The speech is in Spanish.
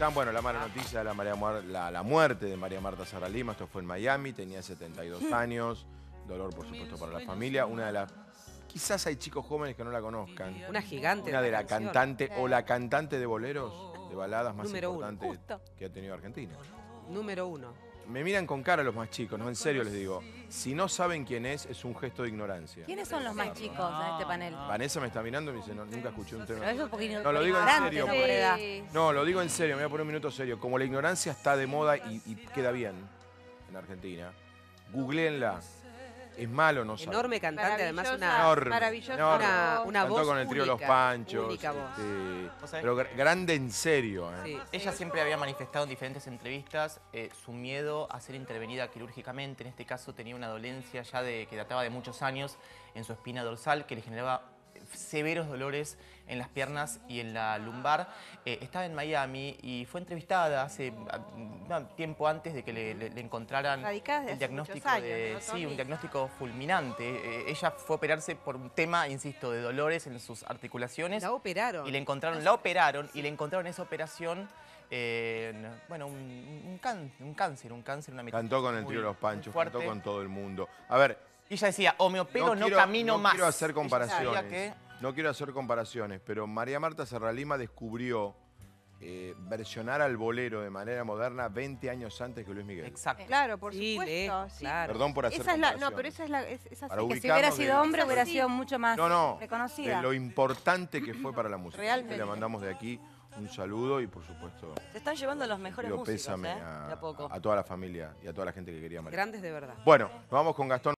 Tan bueno, la mala noticia de la, María la, la muerte de María Marta Saralima, esto fue en Miami, tenía 72 años, dolor por supuesto para la familia, una de las... Quizás hay chicos jóvenes que no la conozcan. Una gigante. Una de la canción. cantante o la cantante de boleros, de baladas más Número uno. Justo. que ha tenido Argentina. Número uno. Me miran con cara los más chicos, no, en serio les digo. Si no saben quién es, es un gesto de ignorancia. ¿Quiénes son los más chicos en este panel? Vanessa me está mirando y me dice, "No, nunca escuché un tema. Pero eso es un poquito No, lo digo en ignorante, serio, ¿no? Por edad. No, lo digo en serio, me voy a poner un minuto serio. Como la ignorancia está de moda y, y queda bien en Argentina, googleenla. Es malo no saber. Enorme cantante, además una, Enorme, Maravillosa. enorme. una, una Cantó voz con el trío Los Panchos. única voz. este, ¿Vos sabés? pero gr- grande en serio. ¿eh? Sí. Ella siempre había manifestado en diferentes entrevistas eh, su miedo a ser intervenida quirúrgicamente. En este caso tenía una dolencia ya de, que databa de muchos años en su espina dorsal que le generaba severos dolores en las piernas y en la lumbar. Eh, estaba en Miami y fue entrevistada hace tiempo antes de que le, le- le encontraran el diagnóstico años, de ¿no, sí, un diagnóstico fulminante. Eh, ella fue a operarse por un tema, insisto, de dolores en sus articulaciones. La operaron. Y le encontraron, la operaron y le encontraron esa operación, eh, bueno, un, un can- un cáncer, un cáncer, una metástasis Cantó con el trío Los muy Panchos, cantó con todo el mundo. A ver, Y ella decía, o me opero, no, quiero, camino no más. quiero hacer comparaciones. que- No quiero hacer comparaciones, pero María Marta Serralima descubrió eh, versionar al bolero de manera moderna 20 años antes que Luis Miguel. Exacto. Claro, por Sí, supuesto. sí. claro. Perdón por hacer Esa es la, no, pero esa es la, es, es así. Para que ubicarnos si hubiera de- sido hombre hubiera sido mucho más No, no, reconocida. de lo importante que fue para la música. Realmente. Le mandamos de aquí un saludo y por supuesto Se están llevando los mejores músicos, pésame ¿eh? a, a poco. a toda la familia y a toda la gente que quería María. Grandes de verdad. Bueno, nos vamos con Gastón.